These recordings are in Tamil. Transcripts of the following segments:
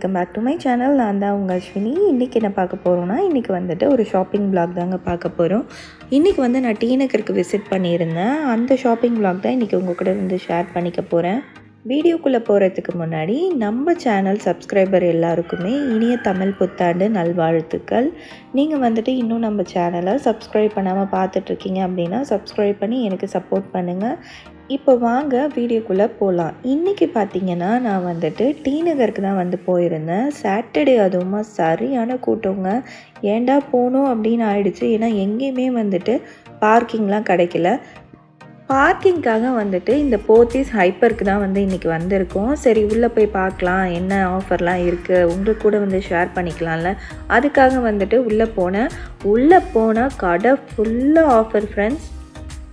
Welcome back to my channel நான் தான் உங்கள் அஸ்வினி. இன்றைக்கி என்ன பார்க்க போகிறோன்னா இன்றைக்கி வந்துட்டு ஒரு ஷாப்பிங் பிளாக் தாங்க பார்க்க போகிறோம் இன்றைக்கி வந்து நான் டீநகருக்கு விசிட் பண்ணியிருந்தேன். அந்த ஷாப்பிங் பிளாக் தான் இன்றைக்கி உங்கள் கூட வந்து ஷேர் பண்ணிக்க போகிறேன் வீடியோக்குள்ளே போகிறதுக்கு முன்னாடி நம்ம சேனல் சப்ஸ்கிரைபர் எல்லாருக்குமே இனிய தமிழ் புத்தாண்டு நல்வாழ்த்துக்கள். நீங்கள் வந்துட்டு இன்னும் நம்ம சேனலை சப்ஸ்கிரைப் பண்ணாமல் பார்த்துட்ருக்கீங்க அப்படின்னா சப்ஸ்கிரைப் பண்ணி எனக்கு சப்போர்ட் பண்ணுங்கள் இப்போ வாங்க வீடியோக்குள்ளே போகலாம் இன்றைக்கி பார்த்தீங்கன்னா நான் வந்துட்டு டி நகருக்கு தான் வந்து போயிருந்தேன். சாட்டர்டே அதுவுமா சரியான கூட்டங்க. ஏன்டா போகணும் அப்படின்னு ஆயிடுச்சு. ஏன்னா எங்கேயுமே வந்துட்டு பார்க்கிங்லாம் கிடைக்கல. பார்க்கிங்க்காக வந்துட்டு இந்த போத்தீஸ் ஹைப்பருக்கு தான் வந்து இன்றைக்கி வந்திருக்கோம். சரி உள்ளே போய் பார்க்கலாம். என்ன ஆஃபர்லாம் இருக்குது உங்களுக்கு கூட வந்து ஷேர் பண்ணிக்கலாம்ல. அதுக்காக வந்துட்டு உள்ளே போனேன். உள்ளே போனால் கடை ஃபுல்லாக ஆஃபர் ஃப்ரெண்ட்ஸ்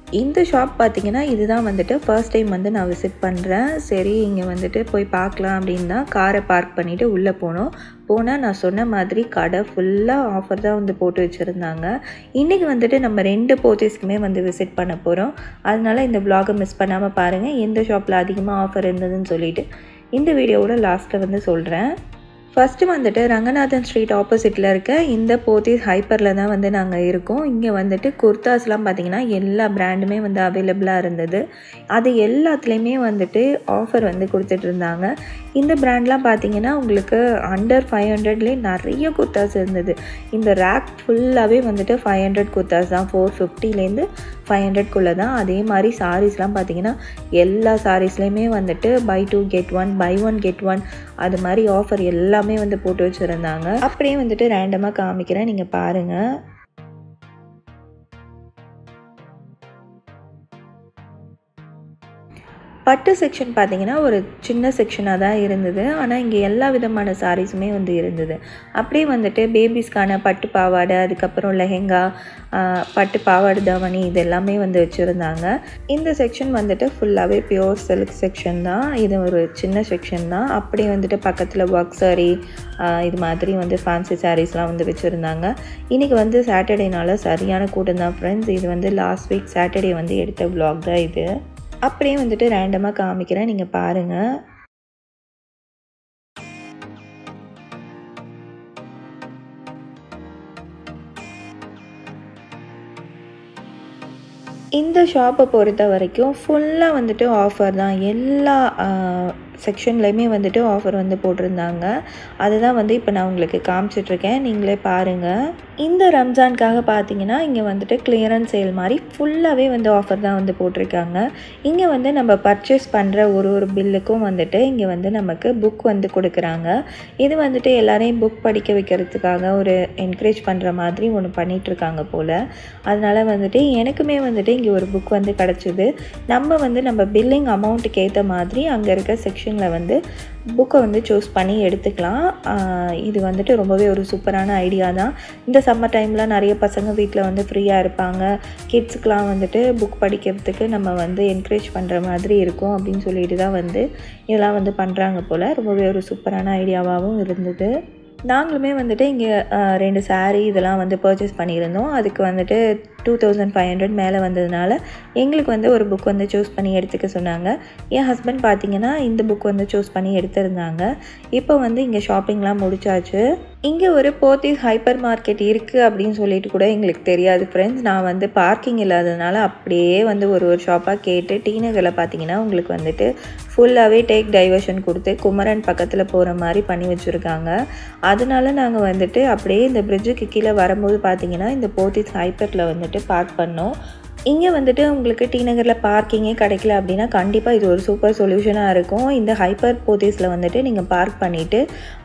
இந்த ஷாப் பார்த்தீங்கன்னா இதுதான் வந்துட்டு ஃபர்ஸ்ட் டைம் வந்து நான் விசிட் பண்ணுறேன் சரி இங்கே வந்துட்டு போய் பார்க்கலாம் அப்படின்னு தான் காரை பார்க் பண்ணிவிட்டு உள்ளே போனோம். போனால் நான் சொன்ன மாதிரி கடை ஃபுல்லாக ஆஃபர் தான் வந்து போட்டு வச்சுருந்தாங்க. இன்றைக்கி வந்துட்டு நம்ம ரெண்டு போர்ச்சேஸ்க்குமே வந்து விசிட் பண்ண போகிறோம் அதனால் இந்த vlog-அ மிஸ் பண்ணாமல் பாருங்கள் எந்த ஷாப்பில் அதிகமாக ஆஃபர் இருந்ததுன்னு சொல்லிவிட்டு இந்த வீடியோவோட லாஸ்ட்டில் வந்து சொல்கிறேன் ஃபஸ்ட்டு வந்துட்டு ரங்கநாதன் ஸ்ட்ரீட் ஆப்போசிட்டில் இருக்க இந்த போத்தீஸ் ஹைப்பரில் தான் வந்து நாங்கள் இருக்கோம். இங்கே வந்துட்டு குர்தாஸ்லாம் பார்த்தீங்கன்னா எல்லா பிராண்டுமே வந்து அவைலபிளாக இருந்தது. அது எல்லாத்துலேயுமே வந்துட்டு ஆஃபர் வந்து கொடுத்துட்டு இருந்தாங்க. இந்த பிராண்ட்லாம் பார்த்தீங்கன்னா உங்களுக்கு அண்டர் ஃபைவ் ஹண்ட்ரட்லேயே நிறைய குர்தாஸ் இருந்தது. இந்த ரேக் ஃபுல்லாகவே வந்துட்டு ஃபைவ் ஹண்ட்ரட் குர்தாஸ் தான். ஃபோர் ஃபிஃப்டிலேருந்து ஃபைவ் ஹண்ட்ரட்குள்ளே தான் அதே மாதிரி சாரீஸ்லாம் பார்த்தீங்கன்னா எல்லா சாரீஸ்லேயுமே வந்துட்டு buy two get one buy one get one அது மாதிரி ஆஃபர் எல்லாமே வந்து போட்டு வச்சுருந்தாங்க. அப்படியே வந்துட்டு ரேண்டமாக காமிக்கிறேன். நீங்கள் பாருங்கள் பட்டு செக்ஷன் பார்த்தீங்கன்னா ஒரு சின்ன செக்ஷனாக தான் இருந்தது. ஆனால் இங்கே எல்லா விதமான சாரீஸுமே வந்து இருந்தது. அப்படியே வந்துட்டு பேபிஸ்க்கான பட்டு பாவாடை அதுக்கப்புறம் லெஹெங்கா பட்டு பாவாடை தவணி இது எல்லாமே வந்து வச்சுருந்தாங்க. இந்த செக்ஷன் வந்துட்டு ஃபுல்லாகவே பியோர் சில்க் செக்ஷன் தான். இது ஒரு சின்ன செக்ஷன் தான். அப்படியே வந்துட்டு பக்கத்தில் ஒர்க் சாரி இது மாதிரி வந்து ஃபேன்சி சாரீஸ்லாம் வந்து வச்சுருந்தாங்க. இன்றைக்கி வந்து சாட்டர்டேனால சரியான கூட்டம் தான் ஃப்ரெண்ட்ஸ் இது வந்து லாஸ்ட் வீக் சாட்டர்டே வந்து எடுத்த விலாக் தான் இது. அப்படியே வந்துட்டு ரேண்டமாக காமிக்கிறேன். நீங்கள் பாருங்கள் இந்த ஷாப்பை பொறுத்த வரைக்கும் ஃபுல்லாக வந்துட்டு ஆஃபர் தான். எல்லா செக்ஷன்லையுமே வந்துட்டு ஆஃபர் வந்து போட்டிருந்தாங்க. அதுதான் வந்து இப்போ நான் உங்களுக்கு காமிச்சிட்ருக்கேன் நீங்களே பாருங்கள் இந்த ரம்ஜானுக்காக பார்த்தீங்கன்னா இங்கே வந்துட்டு கிளியரன்ஸ் சேல் மாதிரி ஃபுல்லாகவே வந்து ஆஃபர் தான் வந்து போட்டிருக்காங்க. இங்கே வந்து நம்ம பர்ச்சேஸ் பண்ணுற ஒரு ஒரு பில்லுக்கும் வந்துட்டு இங்கே வந்து நமக்கு புக் வந்து கொடுக்குறாங்க. இது வந்துட்டு எல்லாரையும் புக் படிக்க வைக்கிறதுக்காக ஒரு என்கரேஜ் பண்ணுற மாதிரி ஒன்று பண்ணிகிட்ருக்காங்க போல். அதனால் வந்துட்டு எனக்குமே வந்துட்டு இங்கே ஒரு புக் வந்து கிடச்சிது. நம்ம வந்து நம்ம பில்லிங் அமௌண்ட்டுக்கு ஏற்ற மாதிரி அங்கே இருக்க செக்ஷனில் வந்து புக்கை வந்து சூஸ் பண்ணி எடுத்துக்கலாம். இது வந்துட்டு ரொம்பவே ஒரு சூப்பரான ஐடியா தான். இந்த சம்மர் டைமில் நிறைய பசங்க வீட்டில் வந்து ஃப்ரீயாக இருப்பாங்க. கிட்ஸுக்கெலாம் வந்துட்டு புக் படிக்கிறதுக்கு நம்ம வந்து என்கரேஜ் பண்ணுற மாதிரி இருக்கும் அப்படின்னு சொல்லிட்டு தான் வந்து இதெல்லாம் வந்து பண்ணுறாங்க போல். ரொம்பவே ஒரு சூப்பரான ஐடியாவாகவும் இருந்தது. நாங்களுமே வந்துட்டு இங்கே ரெண்டு சாரீ இதெல்லாம் வந்து பர்ச்சேஸ் பண்ணியிருந்தோம். அதுக்கு வந்துட்டு டூ தௌசண்ட் ஃபைவ் ஹண்ட்ரட் மேலே வந்ததுனால எங்களுக்கு வந்து ஒரு புக் வந்து சூஸ் பண்ணி எடுத்துக்க சொன்னாங்க. என் ஹஸ்பண்ட் பார்த்தீங்கன்னா இந்த புக் வந்து சூஸ் பண்ணி எடுத்திருந்தாங்க. இப்போ வந்து இங்கே ஷாப்பிங்லாம் முடிச்சாச்சு. இங்கே ஒரு போத்தீஸ் ஹைப்பர் மார்க்கெட் இருக்குது அப்படின்னு சொல்லிட்டு கூட எங்களுக்கு தெரியாது ஃப்ரெண்ட்ஸ் நான் வந்து பார்க்கிங் இல்லாததுனால அப்படியே வந்து ஒரு ஒரு ஷாப்பாக கேட்டு டி நகரில் பார்த்தீங்கன்னா உங்களுக்கு வந்துட்டு ஃபுல்லாகவே டேக் டைவர்ஷன் கொடுத்து குமரன் பக்கத்தில் போகிற மாதிரி பண்ணி வச்சுருக்காங்க. அதனால நாங்கள் வந்துட்டு அப்படியே இந்த பிரிட்ஜுக்கு கீழே வரும்போது பார்த்தீங்கன்னா இந்த போர்த்தீஸ் ஹைப்பரில் வந்துட்டு பார்க் பண்ணோம். இங்கே வந்துட்டு உங்களுக்கு டி நகரில் பார்க்கிங்கே கிடைக்கல அப்படின்னா கண்டிப்பாக இது ஒரு சூப்பர் சொல்யூஷனாக இருக்கும். இந்த ஹைப்பர் போத்தீஸில் வந்துட்டு நீங்கள் பார்க் பண்ணிவிட்டு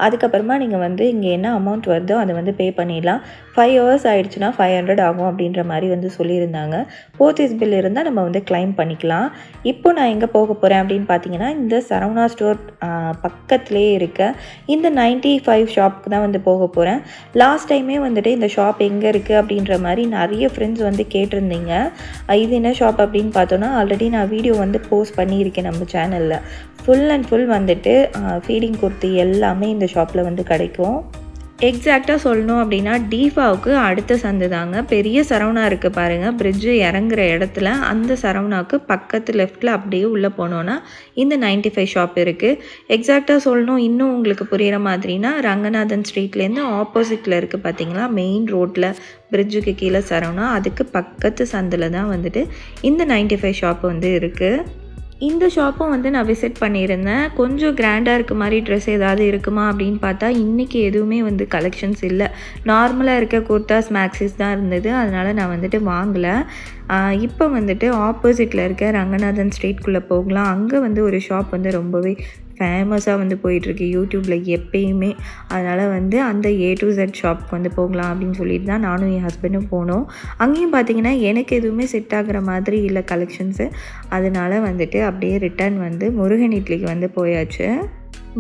அதுக்கப்புறமா நீங்கள் வந்து இங்கே என்ன அமௌண்ட் வருதோ அதை வந்து பே பண்ணிடலாம். ஃபைவ் ஹவர்ஸ் ஆயிடுச்சுன்னா ஃபைவ் ஹண்ட்ரட் ஆகும் அப்படின்ற மாதிரி வந்து சொல்லியிருந்தாங்க. போத்தீஸ் பில் இருந்தால் நம்ம வந்து கிளைம் பண்ணிக்கலாம். இப்போ நான் எங்கே போக போகிறேன் அப்படின்னு பார்த்தீங்கன்னா இந்த சரவணா ஸ்டோர் பக்கத்துலேயே இருக்க இந்த நைன்ட்டி ஃபைவ் ஷாப்புக்கு தான் வந்து போக போகிறேன் லாஸ்ட் டைமே வந்துட்டு இந்த ஷாப் எங்கே இருக்குது அப்படின்ற மாதிரி நிறைய ஃப்ரெண்ட்ஸ் வந்து கேட்டிருந்தீங்க. இது என்ன ஷாப் அப்படின்னு பார்த்தோன்னா ஆல்ரெடி நான் வீடியோ வந்து போஸ்ட் பண்ணியிருக்கேன் நம்ம சேனலில் ஃபுல் அண்ட் ஃபுல் வந்துட்டு ஃபீடிங் குர்த்தி எல்லாமே இந்த ஷாப்பில் வந்து கிடைக்கும். எக்ஸாக்டாக சொல்லணும் அப்படின்னா டீஃபாவுக்கு அடுத்த சந்து தாங்க. பெரிய சரவணா இருக்குது பாருங்கள் பிரிட்ஜு இறங்குற இடத்துல அந்த சரவணாவுக்கு பக்கத்து லெஃப்ட்டில் அப்படியே உள்ளே போனோன்னா இந்த நைன்டி ஃபைவ் ஷாப் இருக்குது எக்ஸாக்டாக சொல்லணும். இன்னும் உங்களுக்கு புரிகிற மாதிரினா ரங்கநாதன் ஸ்ட்ரீட்லேருந்து ஆப்போசிட்டில் இருக்குது பார்த்தீங்களா மெயின் ரோட்டில் பிரிட்ஜுக்கு கீழே சரவணா. அதுக்கு பக்கத்து சந்தில் தான் வந்துட்டு இந்த நைன்டி ஃபைவ் ஷாப் வந்து இருக்குது இந்த ஷாப்பும் வந்து நான் விசிட் பண்ணியிருந்தேன். கொஞ்சம் கிராண்டாக இருக்க மாதிரி ட்ரெஸ் ஏதாவது இருக்குமா அப்படின்னு பார்த்தா இன்றைக்கி எதுவுமே வந்து கலெக்ஷன்ஸ் இல்லை. நார்மலாக இருக்க குர்தாஸ் மேக்ஸிஸ் தான் இருந்தது. அதனால் நான் வந்துட்டு வாங்கலை. இப்போ வந்துட்டு ஆப்போசிட்டில் இருக்க ரங்கநாதன் ஸ்ட்ரீட்குள்ளே போகலாம். அங்கே வந்து ஒரு ஷாப் வந்து ரொம்பவே ஃபேமஸாக வந்து போயிட்டுருக்கு. யூடியூப்பில் எப்பயுமே. அதனால் வந்து அந்த ஏ டு ஜெட் ஷாப்க்கு வந்து போகலாம் அப்படின்னு சொல்லிட்டு தான் நானும் என் ஹஸ்பண்டும் போனோம். அங்கேயும் பார்த்தீங்கன்னா எனக்கு எதுவுமே செட் ஆகிற மாதிரி இல்லை கலெக்ஷன்ஸு அதனால் வந்துட்டு அப்படியே ரிட்டர்ன் வந்து முருகன் இட்லிக்கு வந்து போயாச்சு.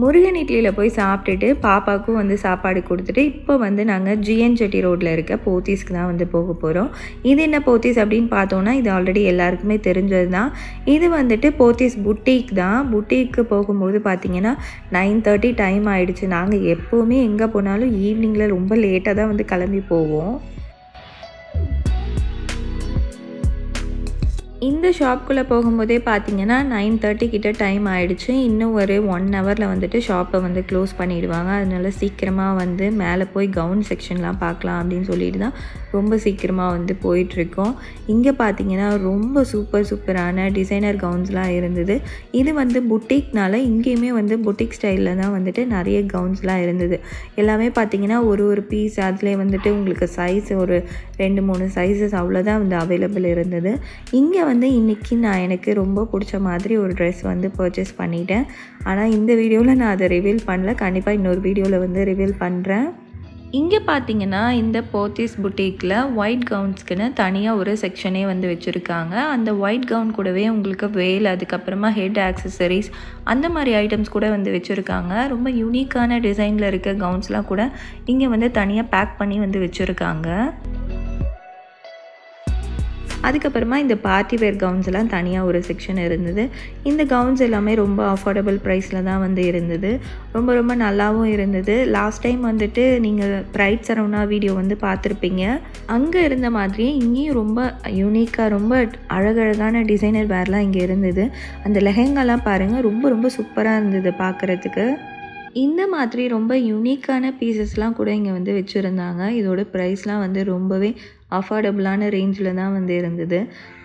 முருகன் இட்லியில் போய் சாப்பிட்டுட்டு பாப்பாவுக்கும் வந்து சாப்பாடு கொடுத்துட்டு இப்போ வந்து நாங்கள் ஜிஎன் செட்டி ரோட்டில் இருக்க போத்தீஸ்க்கு தான் வந்து போக போகிறோம் இது என்ன போத்தீஸ் அப்படின்னு பார்த்தோன்னா இது ஆல்ரெடி எல்லாருக்குமே தெரிஞ்சது தான் இது வந்துட்டு போத்தீஸ் புட்டீக் தான். புட்டீக்கு போகும்போது பார்த்தீங்கன்னா நைன் தேர்ட்டி டைம் ஆகிடுச்சு நாங்கள் எப்போவுமே எங்கே போனாலும் ஈவினிங்கில் ரொம்ப லேட்டாக தான் வந்து கிளம்பி போவோம். இந்த ஷாப்குள்ளே போகும்போதே பார்த்தீங்கன்னா நைன் தேர்ட்டி கிட்ட டைம் ஆகிடுச்சு இன்னும் ஒரு ஒன் ஹவரில் வந்துட்டு ஷாப்பை வந்து க்ளோஸ் பண்ணிவிடுவாங்க அதனால சீக்கிரமாக வந்து மேலே போய் கவுன் செக்ஷன்லாம் பார்க்கலாம் அப்படின்னு சொல்லிட்டு தான் ரொம்ப சீக்கிரமாக வந்து போயிட்டுருக்கோம். இங்கே பார்த்தீங்கன்னா ரொம்ப சூப்பர் சூப்பரான டிசைனர் கவுன்ஸ்லாம் இருந்தது. இது வந்து புட்டிக்னால இங்கேயுமே வந்து புட்டிக் ஸ்டைலில் தான் வந்துட்டு நிறைய கவுன்ஸ்லாம் இருந்தது. எல்லாமே பார்த்தீங்கன்னா ஒரு ஒரு பீஸ் அதிலே வந்துட்டு உங்களுக்கு சைஸ் ஒரு ரெண்டு மூணு சைஸஸ் அவ்வளோதான் வந்து அவைலபிள் இருந்தது. இங்கே வந்து இன்றைக்கி நான் எனக்கு ரொம்ப பிடிச்ச மாதிரி ஒரு ட்ரெஸ் வந்து பர்ச்சேஸ் பண்ணிட்டேன். ஆனால் இந்த வீடியோவில் நான் அதை ரிவீல் பண்ணல. கண்டிப்பாக இன்னொரு வீடியோவில் வந்து ரிவீல் பண்ணுறேன் இங்கே பார்த்தீங்கன்னா இந்த போத்தீஸ் புட்டீக்கில் ஒயிட் கவுன்ஸ்க்குன்னு தனியாக ஒரு செக்ஷனே வந்து வச்சுருக்காங்க. அந்த ஒயிட் கவுன் கூடவே உங்களுக்கு வேல் அதுக்கப்புறமா ஹெட் ஆக்சசரிஸ் அந்த மாதிரி ஐட்டம்ஸ் கூட வந்து வச்சுருக்காங்க. ரொம்ப யூனிக்கான டிசைனில் இருக்க கவுன்ஸ்லாம் கூட இங்கே வந்து தனியாக பேக் பண்ணி வந்து வச்சுருக்காங்க. அதுக்கப்புறமா இந்த பார்ட்டி வேர் கவுன்ஸ் எல்லாம் தனியாக ஒரு செக்ஷன் இருந்தது. இந்த கவுன்ஸ் எல்லாமே ரொம்ப அஃபோர்டபுள் ப்ரைஸில் தான் வந்து இருந்தது. ரொம்ப ரொம்ப நல்லாவும் இருந்தது. லாஸ்ட் டைம் வந்துட்டு நீங்கள் ப்ரைட் சரவணா வீடியோ வந்து பார்த்துருப்பீங்க. அங்கே இருந்த மாதிரியே இங்கேயும் ரொம்ப யூனிக்காக ரொம்ப அழகழகான டிசைனர் வேர்லாம் இங்கே இருந்தது. அந்த லெஹெங்காலாம் பாருங்கள் ரொம்ப ரொம்ப சூப்பராக இருந்தது பார்க்குறதுக்கு. இந்த மாதிரி ரொம்ப யூனிக்கான பீசஸ்லாம் கூட இங்கே வந்து வச்சுருந்தாங்க. இதோட ப்ரைஸ்லாம் வந்து ரொம்பவே அஃபோர்டபுளான ரேஞ்சில் தான் வந்து இருந்தது.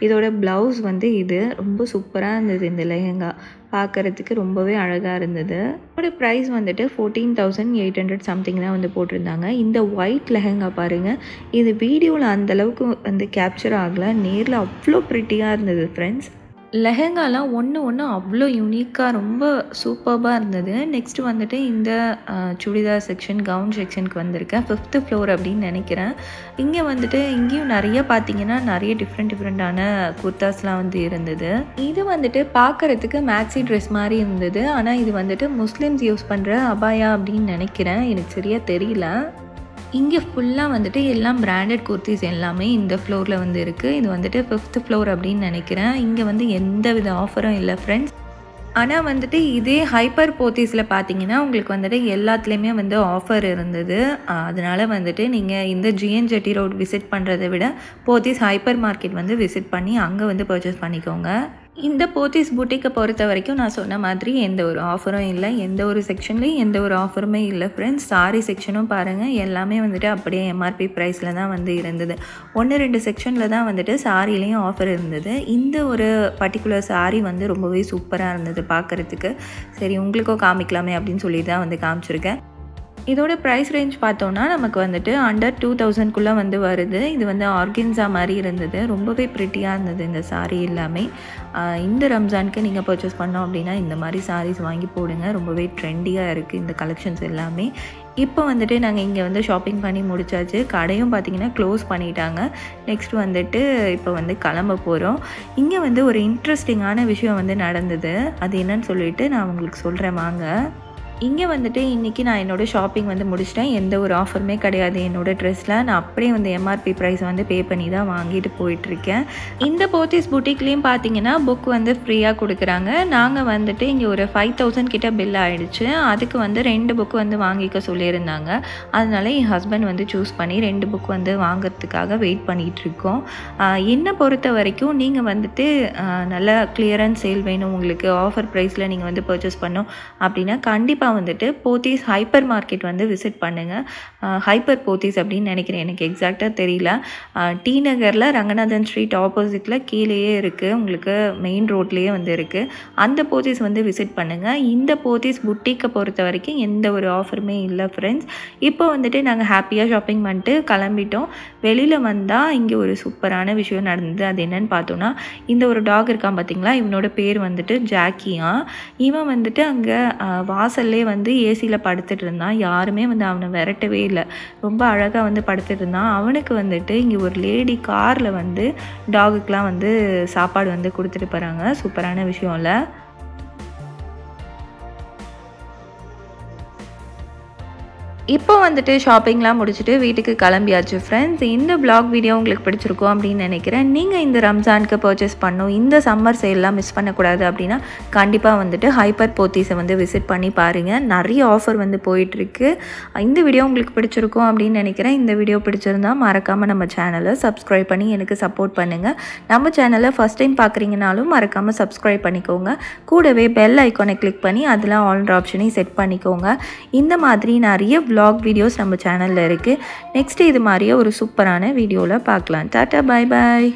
இதோட ப்ளவுஸ் வந்து இது. ரொம்ப சூப்பராக இருந்தது இந்த லெஹெங்கா. பார்க்குறதுக்கு ரொம்பவே அழகாக இருந்தது. இதோட ப்ரைஸ் வந்துட்டு fourteen thousand eight hundred something தான் வந்து போட்டிருந்தாங்க. இந்த ஒயிட் லெஹெங்கா பாருங்கள் இது வீடியோவில் அந்தளவுக்கு வந்து கேப்சர் ஆகலை. நேரில் அவ்வளோ ப்ரிட்டியாக இருந்தது ஃப்ரெண்ட்ஸ் லெஹெங்காலாம் ஒன்று ஒன்று அவ்வளோ யூனிக்காக ரொம்ப சூப்பர்பாக இருந்தது. நெக்ஸ்ட் வந்துட்டு இந்த சுடிதார் செக்ஷன் கவுன் செக்ஷனுக்கு வந்திருக்கேன். ஃபிஃப்த்து ஃப்ளோர் அப்படின்னு நினைக்கிறேன். இங்கே வந்துட்டு இங்கேயும் நிறைய பார்த்தீங்கன்னா நிறைய டிஃப்ரெண்ட் டிஃப்ரெண்ட்டான குர்தாஸ்லாம் வந்து இருந்தது. இது வந்துட்டு பார்க்குறதுக்கு மேக்ஸி ட்ரெஸ் மாதிரி இருந்தது. ஆனால் இது வந்துட்டு முஸ்லீம்ஸ் யூஸ் பண்ணுற அபாயா அப்படின்னு நினைக்கிறேன். எனக்கு சரியாக தெரியல. இங்கே ஃபுல்லாக வந்துட்டு எல்லாம் பிராண்டட் குர்த்திஸ் எல்லாமே இந்த ஃப்ளோரில் வந்து இருக்குது இது வந்துட்டு ஃபிஃப்த் ஃப்ளோர் அப்படின்னு நினைக்கிறேன். இங்கே வந்து எந்த வித ஆஃபரும் இல்லை ஃப்ரெண்ட்ஸ் ஆனால் வந்துட்டு இதே ஹைப்பர் போத்தீஸில் பார்த்தீங்கன்னா உங்களுக்கு வந்துட்டு எல்லாத்துலேயுமே வந்து ஆஃபர் இருந்தது. அதனால் வந்துட்டு நீங்கள் இந்த ஜிஎன் ஜெட்டி ரோட் விசிட் பண்ணுறதை விட போத்தீஸ் ஹைப்பர் மார்க்கெட் வந்து விசிட் பண்ணி அங்கே வந்து பர்ச்சேஸ் பண்ணிக்கோங்க. இந்த போத்தீஸ் பூட்டிக்கை பொறுத்த வரைக்கும் நான் சொன்ன மாதிரி எந்த ஒரு ஆஃபரும் இல்லை எந்த ஒரு செக்ஷன்லேயும் எந்த ஒரு ஆஃபருமே இல்லை ஃப்ரெண்ட்ஸ் சாரி செக்ஷனும் பாருங்கள் எல்லாமே வந்துட்டு அப்படியே எம்ஆர்பி ப்ரைஸில் தான் வந்து இருந்தது. ஒன்று ரெண்டு செக்ஷனில் தான் வந்துட்டு சாரிலையும் ஆஃபர் இருந்தது. இந்த ஒரு பர்டிகுலர் சாரி வந்து ரொம்பவே சூப்பராக இருந்தது பார்க்குறதுக்கு சரி உங்களுக்கும் காமிக்கலாமே அப்படின்னு சொல்லி தான் வந்து காமிச்சிருக்கேன். இதோட ப்ரைஸ் ரேஞ்ச் பார்த்தோன்னா நமக்கு வந்துட்டு அண்டர் டூ தௌசண்ட்குள்ளே வந்து வருது. இது வந்து ஆர்கின்ஸா மாதிரி இருந்தது. ரொம்பவே ப்ரிட்டியாக இருந்தது இந்த சாரீ எல்லாமே. இந்த ரம்ஜானுக்கு நீங்கள் பர்ச்சேஸ் பண்ணோம் அப்படின்னா இந்த மாதிரி சாரீஸ் வாங்கி போடுங்க. ரொம்பவே ட்ரெண்டியாக இருக்குது இந்த கலெக்ஷன்ஸ் எல்லாமே. இப்போ வந்துட்டு நாங்கள் இங்கே வந்து ஷாப்பிங் பண்ணி முடிச்சாச்சு. கடையும் பார்த்திங்கன்னா க்ளோஸ் பண்ணிட்டாங்க. நெக்ஸ்ட் வந்துட்டு இப்போ வந்து கிளம்ப போகிறோம் இங்கே வந்து ஒரு இன்ட்ரெஸ்டிங்கான விஷயம் வந்து நடந்தது. அது என்னன்னு சொல்லிட்டு நான் உங்களுக்கு சொல்கிறேன் வாங்க. இங்கே வந்துட்டு இன்றைக்கி நான் என்னோடய ஷாப்பிங் வந்து முடிச்சிட்டேன். எந்த ஒரு ஆஃபருமே கிடையாது. என்னோடய ட்ரெஸ்ஸில் நான் அப்படியே வந்து எம்ஆர்பி ப்ரைஸ் வந்து பே பண்ணி தான் வாங்கிட்டு போயிட்டுருக்கேன். இந்த போத்திஸ் புட்டிக்லேயும் பார்த்தீங்கன்னா புக் வந்து ஃப்ரீயாக கொடுக்குறாங்க. நாங்கள் வந்துட்டு இங்கே ஒரு ஃபைவ் தௌசண்ட் கிட்ட பில் ஆகிடுச்சு அதுக்கு வந்து ரெண்டு புக் வந்து வாங்கிக்க சொல்லியிருந்தாங்க. அதனால என் ஹஸ்பண்ட் வந்து சூஸ் பண்ணி ரெண்டு புக் வந்து வாங்குறதுக்காக வெயிட் பண்ணிகிட்ருக்கோம் என்னை பொறுத்த வரைக்கும் நீங்கள் வந்துட்டு நல்ல கிளியரன்ஸ் சேல் வேணும். உங்களுக்கு ஆஃபர் ப்ரைஸில் நீங்கள் வந்து பர்ச்சேஸ் பண்ணோம் அப்படின்னா கண்டிப்பாக வந்துட்டு போத்தீஸ் ஹைப்பர் மார்க்கெட் வந்து விசிட் பண்ணுங்கள் ஹைப்பர் போத்தீஸ் அப்படின்னு நினைக்கிறேன். எனக்கு எக்ஸாக்டாக தெரியல. டி நகரில் ரங்கநாதன் ஸ்ட்ரீட் ஆப்போசிட்டில் கீழேயே இருக்குது உங்களுக்கு மெயின் ரோட்லேயே வந்து இருக்குது அந்த போத்தீஸ் வந்து விசிட் பண்ணுங்கள் இந்த போத்தீஸ் புட்டிக்கை பொறுத்த வரைக்கும் எந்த ஒரு ஆஃபருமே இல்லை ஃப்ரெண்ட்ஸ் இப்போ வந்துட்டு நாங்கள் ஹாப்பியாக ஷாப்பிங் பண்ணிட்டு கிளம்பிட்டோம். வெளியில் வந்தால் இங்கே ஒரு சூப்பரான விஷயம் நடந்தது. அது என்னன்னு பார்த்தோன்னா இந்த ஒரு டாக் இருக்கான் பார்த்தீங்களா இவனோட பேர் வந்துட்டு ஜாக்கியா. இவன் வந்துட்டு அங்கே வாசல்ல வந்து ஏசியில் படுத்துட்டு இருந்தான் யாருமே வந்து அவனை விரட்டவே இல்லை. ரொம்ப அழகாக வந்து படுத்துட்டு இருந்தான் அவனுக்கு வந்துட்டு இங்கே ஒரு லேடி காரில் வந்து டாகுக்கெலாம் வந்து சாப்பாடு வந்து கொடுத்துட்டு போகிறாங்க சூப்பரான விஷயம் இப்போ வந்துட்டு ஷாப்பிங்லாம் முடிச்சுட்டு வீட்டுக்கு கிளம்பியாச்சு. ஃப்ரெண்ட்ஸ் இந்த பிளாக் வீடியோ உங்களுக்கு பிடிச்சிருக்கும் அப்படின்னு நினைக்கிறேன். நீங்கள் இந்த ரம்ஜானுக்கு பர்ச்சேஸ் பண்ணும் இந்த சம்மர் சேல்லாம் மிஸ் பண்ணக்கூடாது அப்படின்னா கண்டிப்பாக வந்துட்டு ஹைப்பர் போத்தீஸை வந்து விசிட் பண்ணி பாருங்கள் நிறைய ஆஃபர் வந்து போயிட்டுருக்கு. இந்த வீடியோ உங்களுக்கு பிடிச்சிருக்கும் அப்படின்னு நினைக்கிறேன். இந்த வீடியோ பிடிச்சிருந்தா மறக்காமல் நம்ம சேனலை சப்ஸ்கிரைப் பண்ணி எனக்கு சப்போர்ட் பண்ணுங்கள் நம்ம சேனலை ஃபஸ்ட் டைம் பார்க்குறீங்கனாலும் மறக்காமல் சப்ஸ்கிரைப் பண்ணிக்கோங்க. கூடவே பெல் ஐக்கானை கிளிக் பண்ணி அதில் ஆல்ன்ற ஆப்ஷனையும் செட் பண்ணிக்கோங்க. இந்த மாதிரி நிறைய விலாக் வீடியோஸ் நம்ம சேனலில் இருக்குது நெக்ஸ்ட் இது மாதிரியே ஒரு சூப்பரான வீடியோவில் பார்க்கலாம். டாட்டா பாய் பாய்